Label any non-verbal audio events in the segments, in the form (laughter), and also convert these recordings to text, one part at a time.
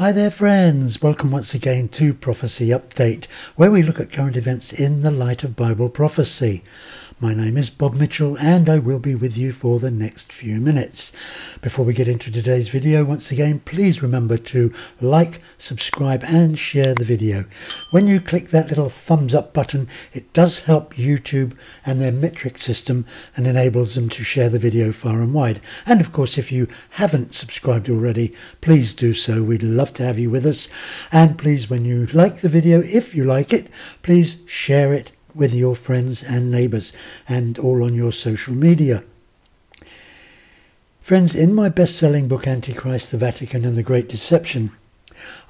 Hi there, friends. Welcome once again to Prophecy Update, where we look at current events in the light of Bible prophecy. My name is Bob Mitchell and I will be with you for the next few minutes. Before we get into today's video, once again, please remember to like, subscribe and share the video. When you click that little thumbs up button, it does help YouTube and their metric system and enables them to share the video far and wide. And of course, if you haven't subscribed already, please do so. We'd love to have you with us. And please, when you like the video, if you like it, please share it with your friends and neighbours and all on your social media. Friends, in my best selling book Antichrist, the Vatican and the Great Deception,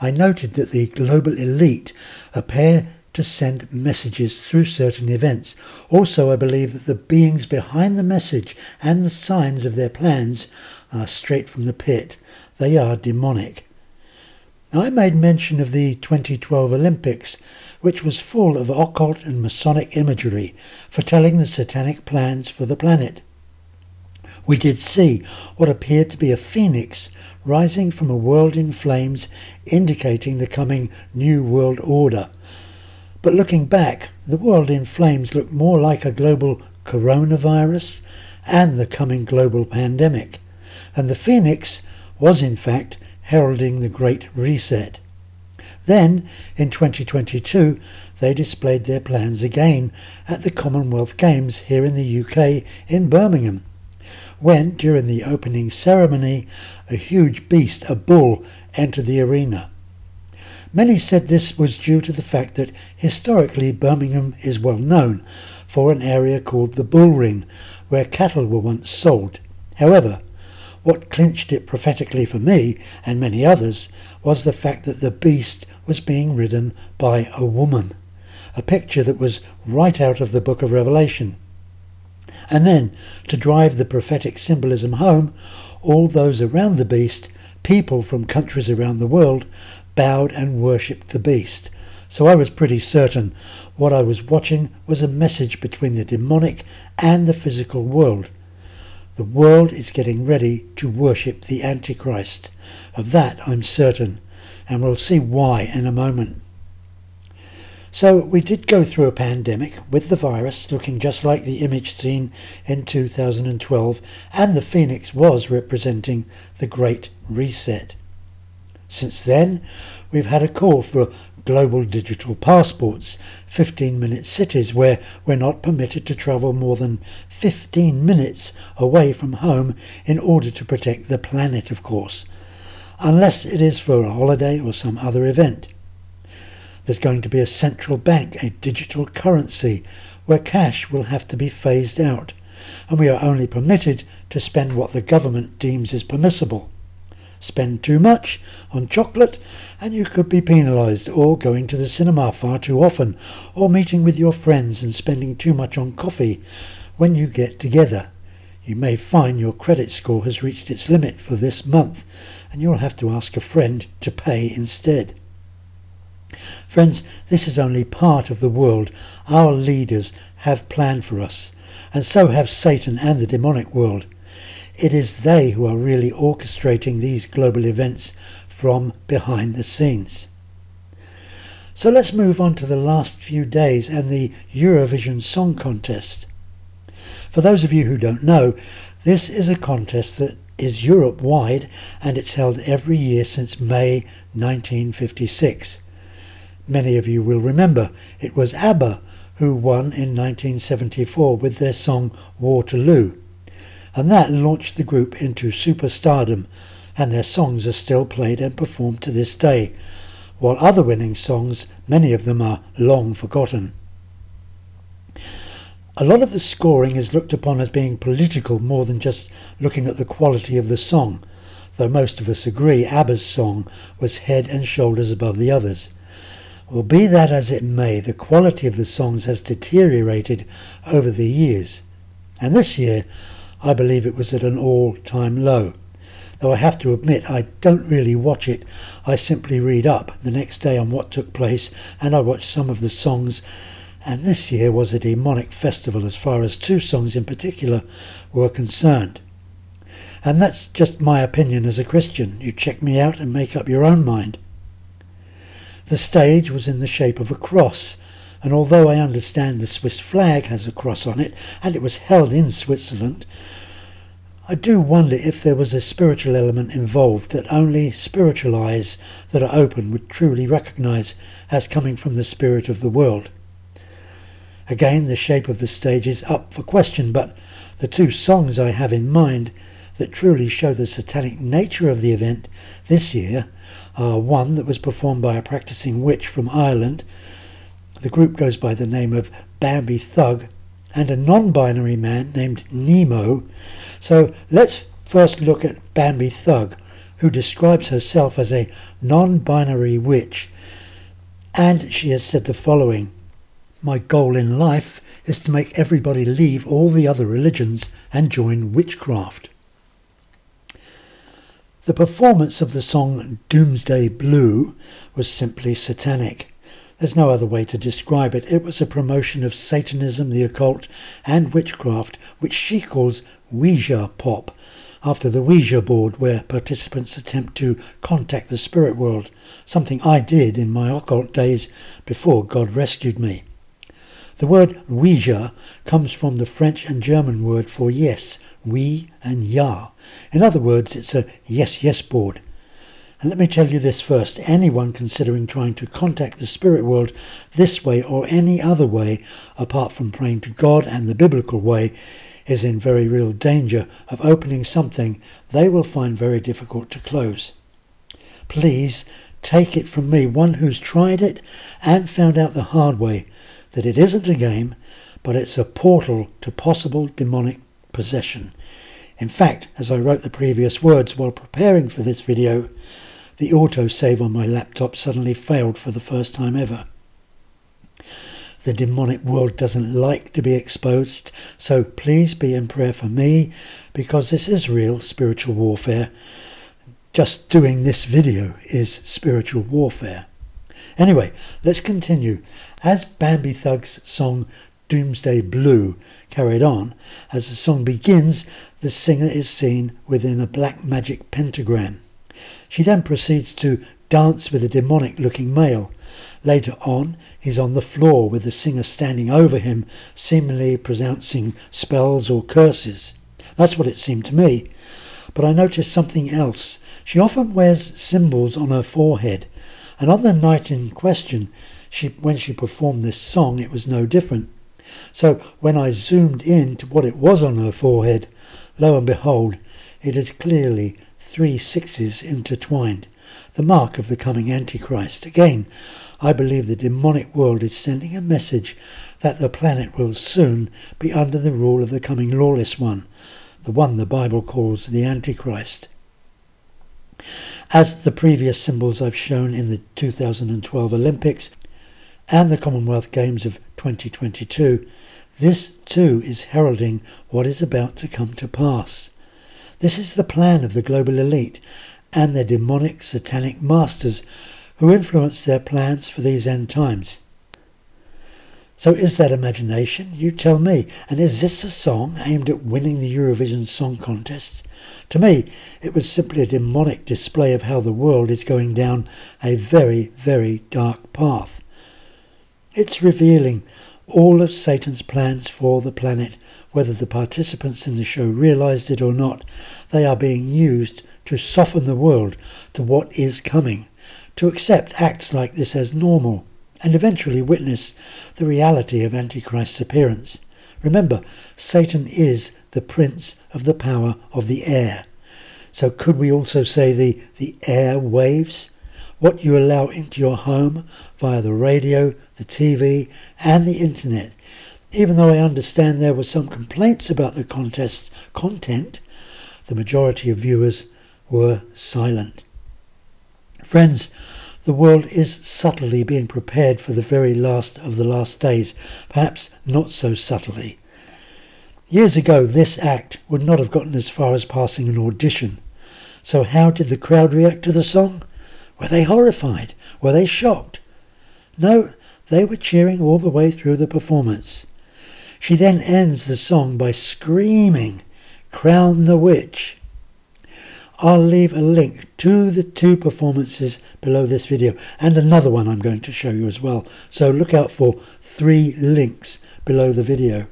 I noted that the global elite appear to send messages through certain events. Also, I believe that the beings behind the message and the signs of their plans are straight from the pit. They are demonic. Now, I made mention of the 2012 Olympics which was full of occult and Masonic imagery, foretelling the satanic plans for the planet. We did see what appeared to be a phoenix rising from a world in flames, indicating the coming New World Order. But looking back, the world in flames looked more like a global coronavirus and the coming global pandemic, and the phoenix was in fact heralding the Great Reset. Then, in 2022, they displayed their plans again at the Commonwealth Games here in the UK in Birmingham, when, during the opening ceremony, a huge beast, a bull, entered the arena. Many said this was due to the fact that historically Birmingham is well known for an area called the Bull Ring, where cattle were once sold. However, what clinched it prophetically for me and many others was the fact that the beast was being ridden by a woman, a picture that was right out of the book of Revelation. And then, to drive the prophetic symbolism home, all those around the beast, people from countries around the world, bowed and worshipped the beast. So I was pretty certain what I was watching was a message between the demonic and the physical world. The world is getting ready to worship the Antichrist. Of that I'm certain and we'll see why in a moment. So we did go through a pandemic with the virus looking just like the image seen in 2012 and the phoenix was representing the Great Reset. Since then, we've had a call for global digital passports, 15 minute cities where we're not permitted to travel more than 15 minutes away from home in order to protect the planet, of course unless it is for a holiday or some other event. There's going to be a central bank, a digital currency, where cash will have to be phased out, and we are only permitted to spend what the government deems is permissible. Spend too much on chocolate and you could be penalised, or going to the cinema far too often, or meeting with your friends and spending too much on coffee when you get together. You may find your credit score has reached its limit for this month and you'll have to ask a friend to pay instead. Friends, this is only part of the world our leaders have planned for us, and so have Satan and the demonic world. It is they who are really orchestrating these global events from behind the scenes. So let's move on to the last few days and the Eurovision Song Contest. For those of you who don't know, this is a contest that is Europe wide and it's held every year since May 1956. Many of you will remember it was ABBA who won in 1974 with their song Waterloo. And that launched the group into superstardom, and their songs are still played and performed to this day, while other winning songs, many of them are long forgotten. A lot of the scoring is looked upon as being political more than just looking at the quality of the song, though most of us agree ABBA's song was head and shoulders above the others. Well, be that as it may, the quality of the songs has deteriorated over the years, and this year I believe it was at an all-time low. Though I have to admit I don't really watch it, I simply read up the next day on what took place and I watch some of the songs and this year was a demonic festival as far as two songs in particular were concerned. And that's just my opinion as a Christian. You check me out and make up your own mind. The stage was in the shape of a cross, and although I understand the Swiss flag has a cross on it, and it was held in Switzerland, I do wonder if there was a spiritual element involved that only spiritual eyes that are open would truly recognize as coming from the spirit of the world. Again, the shape of the stage is up for question, but the two songs I have in mind that truly show the satanic nature of the event this year are one that was performed by a practicing witch from Ireland. The group goes by the name of Bambi Thug, and a non binary man named Nemo. So let's first look at Bambi Thug, who describes herself as a non binary witch. And she has said the following My goal in life is to make everybody leave all the other religions and join witchcraft. The performance of the song Doomsday Blue was simply satanic. There's no other way to describe it. It was a promotion of Satanism, the occult, and witchcraft, which she calls Ouija pop, after the Ouija board, where participants attempt to contact the spirit world, something I did in my occult days before God rescued me. The word Ouija comes from the French and German word for yes, we and ya. In other words, it's a yes, yes board. And let me tell you this first anyone considering trying to contact the spirit world this way or any other way, apart from praying to God and the biblical way, is in very real danger of opening something they will find very difficult to close. Please take it from me, one who's tried it and found out the hard way, that it isn't a game, but it's a portal to possible demonic possession. In fact, as I wrote the previous words while preparing for this video, the autosave on my laptop suddenly failed for the first time ever. The demonic world doesn't like to be exposed, so please be in prayer for me because this is real spiritual warfare. Just doing this video is spiritual warfare. Anyway, let's continue. As Bambi Thug's song Doomsday Blue carried on, as the song begins, the singer is seen within a black magic pentagram. She then proceeds to dance with a demonic looking male. Later on, he's on the floor with the singer standing over him, seemingly pronouncing spells or curses. That's what it seemed to me. But I noticed something else. She often wears symbols on her forehead, and on the night in question, she, when she performed this song, it was no different. So when I zoomed in to what it was on her forehead, lo and behold, it is clearly three sixes intertwined, the mark of the coming Antichrist. Again, I believe the demonic world is sending a message that the planet will soon be under the rule of the coming lawless one, the one the Bible calls the Antichrist. As the previous symbols I've shown in the 2012 Olympics and the Commonwealth Games of 2022, this too is heralding what is about to come to pass. This is the plan of the global elite and their demonic satanic masters who influence their plans for these end times. So is that imagination? You tell me. And is this a song aimed at winning the Eurovision Song Contest? To me, it was simply a demonic display of how the world is going down a very, very dark path. It's revealing all of Satan's plans for the planet, whether the participants in the show realized it or not. They are being used to soften the world to what is coming, to accept acts like this as normal, and eventually witness the reality of Antichrist's appearance. Remember, Satan is the prince of the power of the air. So could we also say the, the air waves? What you allow into your home via the radio, the TV, and the internet. Even though I understand there were some complaints about the contest's content, the majority of viewers were silent. Friends, the world is subtly being prepared for the very last of the last days, perhaps not so subtly. Years ago, this act would not have gotten as far as passing an audition. So, how did the crowd react to the song? Were they horrified? Were they shocked? No, they were cheering all the way through the performance. She then ends the song by screaming, Crown the witch. I'll leave a link to the two performances below this video and another one I'm going to show you as well. So look out for three links below the video.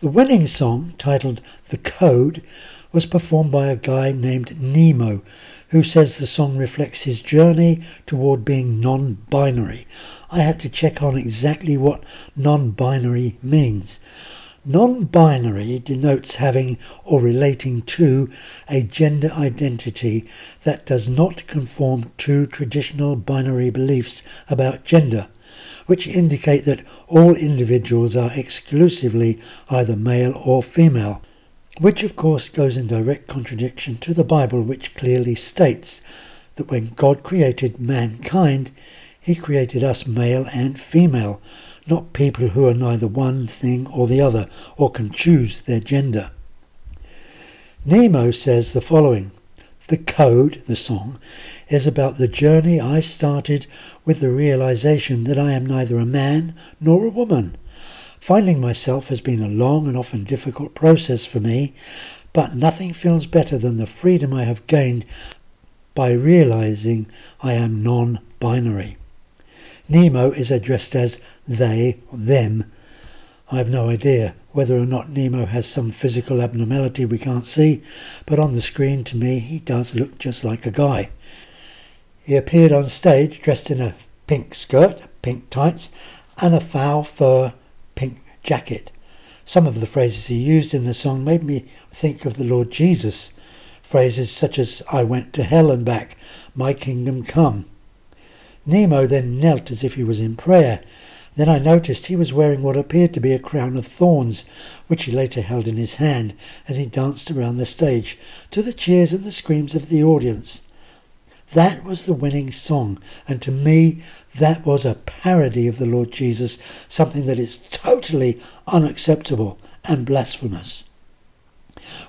The winning song, titled The Code, was performed by a guy named Nemo, who says the song reflects his journey toward being non-binary. I had to check on exactly what non-binary means. Non-binary denotes having or relating to a gender identity that does not conform to traditional binary beliefs about gender, which indicate that all individuals are exclusively either male or female, which of course goes in direct contradiction to the Bible which clearly states that when God created mankind, he created us male and female, not people who are neither one thing or the other, or can choose their gender. Nemo says the following The Code, the song, is about the journey I started with the realization that I am neither a man nor a woman. Finding myself has been a long and often difficult process for me, but nothing feels better than the freedom I have gained by realizing I am non binary. Nemo is addressed as they, them. I have no idea whether or not Nemo has some physical abnormality we can't see, but on the screen to me he does look just like a guy. He appeared on stage dressed in a pink skirt, pink tights, and a foul fur jacket. Some of the phrases he used in the song made me think of the Lord Jesus. Phrases such as, I went to hell and back, my kingdom come. Nemo then knelt as if he was in prayer. Then I noticed he was wearing what appeared to be a crown of thorns, which he later held in his hand as he danced around the stage, to the cheers and the screams of the audience. That was the winning song, and to me, that was a parody of the Lord Jesus, something that is totally unacceptable and blasphemous.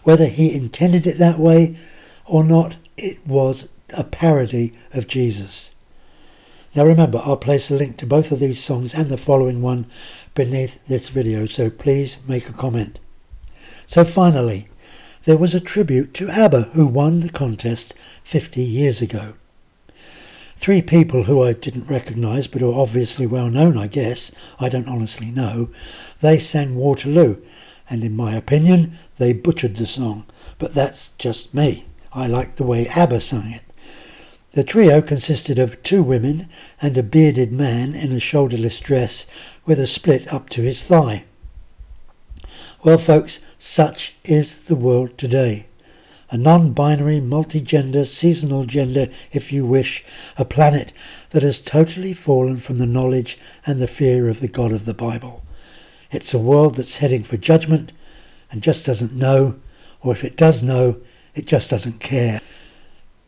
Whether he intended it that way or not, it was a parody of Jesus. Now remember, I'll place a link to both of these songs and the following one beneath this video, so please make a comment. So finally, there was a tribute to ABBA who won the contest 50 years ago. Three people who I didn't recognise but are obviously well known, I guess, I don't honestly know, they sang Waterloo, and in my opinion, they butchered the song, but that's just me. I like the way ABBA sang it. The trio consisted of two women and a bearded man in a shoulderless dress with a split up to his thigh. Well, folks, such is the world today. A non binary, multi gender, seasonal gender, if you wish, a planet that has totally fallen from the knowledge and the fear of the God of the Bible. It's a world that's heading for judgment and just doesn't know, or if it does know, it just doesn't care.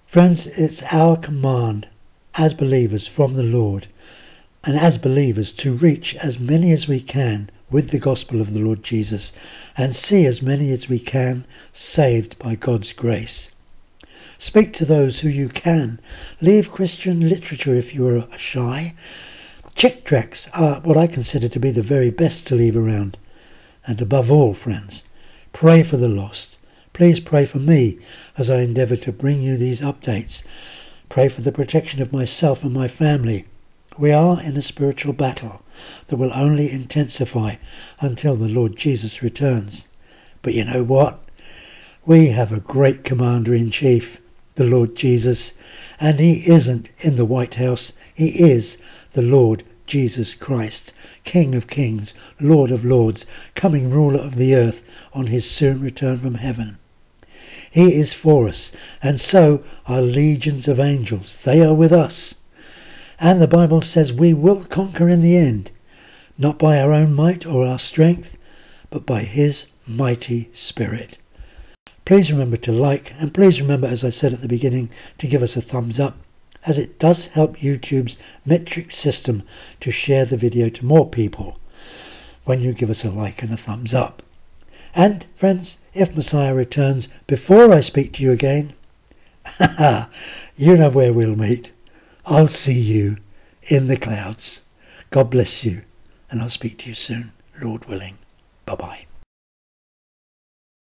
Friends, it's our command as believers from the Lord and as believers to reach as many as we can with the gospel of the Lord Jesus and see as many as we can saved by God's grace. Speak to those who you can. Leave Christian literature if you are shy. Chick tracts are what I consider to be the very best to leave around. And above all, friends, pray for the lost. Please pray for me as I endeavour to bring you these updates. Pray for the protection of myself and my family. We are in a spiritual battle that will only intensify until the Lord Jesus returns. But you know what? We have a great Commander in Chief, the Lord Jesus, and he isn't in the White House. He is the Lord Jesus Christ, King of kings, Lord of lords, coming ruler of the earth on his soon return from heaven. He is for us, and so are legions of angels. They are with us. And the Bible says we will conquer in the end, not by our own might or our strength, but by His mighty Spirit. Please remember to like, and please remember, as I said at the beginning, to give us a thumbs up, as it does help YouTube's metric system to share the video to more people when you give us a like and a thumbs up. And, friends, if Messiah returns before I speak to you again, (laughs) you know where we'll meet. I'll see you in the clouds. God bless you, and I'll speak to you soon, Lord willing. Bye bye.